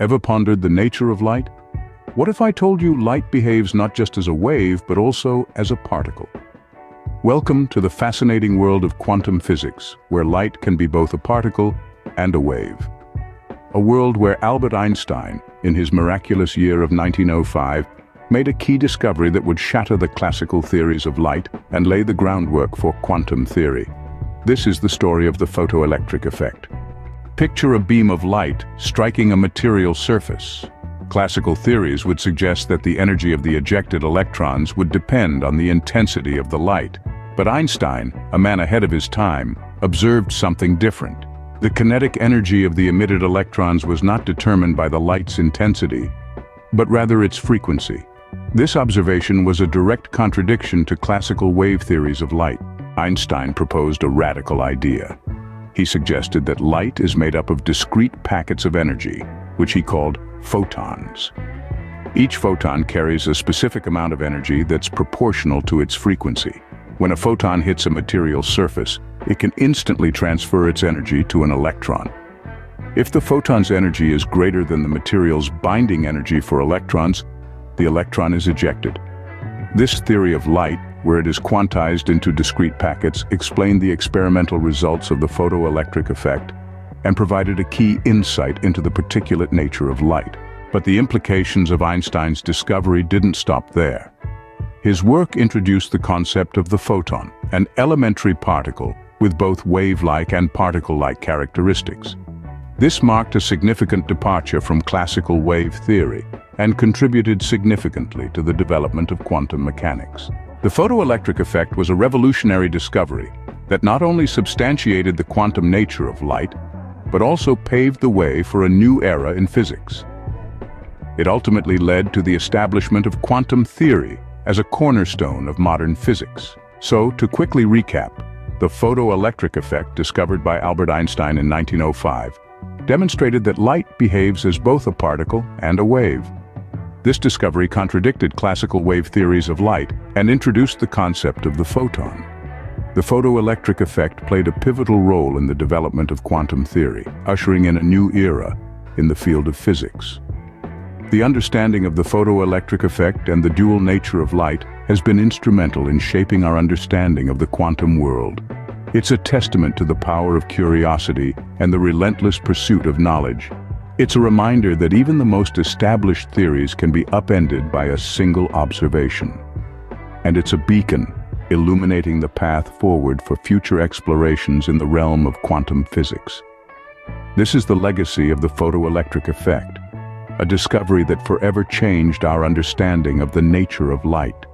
Ever pondered the nature of light? What if I told you light behaves not just as a wave, but also as a particle? Welcome to the fascinating world of quantum physics, where light can be both a particle and a wave. A world where Albert Einstein, in his miraculous year of 1905, made a key discovery that would shatter the classical theories of light and lay the groundwork for quantum theory. This is the story of the photoelectric effect. Picture a beam of light striking a material surface. Classical theories would suggest that the energy of the ejected electrons would depend on the intensity of the light. But Einstein, a man ahead of his time, observed something different. The kinetic energy of the emitted electrons was not determined by the light's intensity, but rather its frequency. This observation was a direct contradiction to classical wave theories of light. Einstein proposed a radical idea. He suggested that light is made up of discrete packets of energy, which he called photons. Each photon carries a specific amount of energy that's proportional to its frequency. When a photon hits a material surface, it can instantly transfer its energy to an electron. If the photon's energy is greater than the material's binding energy for electrons, the electron is ejected. This theory of light where it is quantized into discrete packets, explained the experimental results of the photoelectric effect and provided a key insight into the particulate nature of light. But the implications of Einstein's discovery didn't stop there. His work introduced the concept of the photon, an elementary particle with both wave-like and particle-like characteristics. This marked a significant departure from classical wave theory and contributed significantly to the development of quantum mechanics. The photoelectric effect was a revolutionary discovery that not only substantiated the quantum nature of light, but also paved the way for a new era in physics. It ultimately led to the establishment of quantum theory as a cornerstone of modern physics. So, to quickly recap, the photoelectric effect discovered by Albert Einstein in 1905 demonstrated that light behaves as both a particle and a wave. This discovery contradicted classical wave theories of light and introduced the concept of the photon. The photoelectric effect played a pivotal role in the development of quantum theory, ushering in a new era in the field of physics. The understanding of the photoelectric effect and the dual nature of light has been instrumental in shaping our understanding of the quantum world. It's a testament to the power of curiosity and the relentless pursuit of knowledge it's a reminder that even the most established theories can be upended by a single observation. And it's a beacon, illuminating the path forward for future explorations in the realm of quantum physics. This is the legacy of the photoelectric effect, a discovery that forever changed our understanding of the nature of light.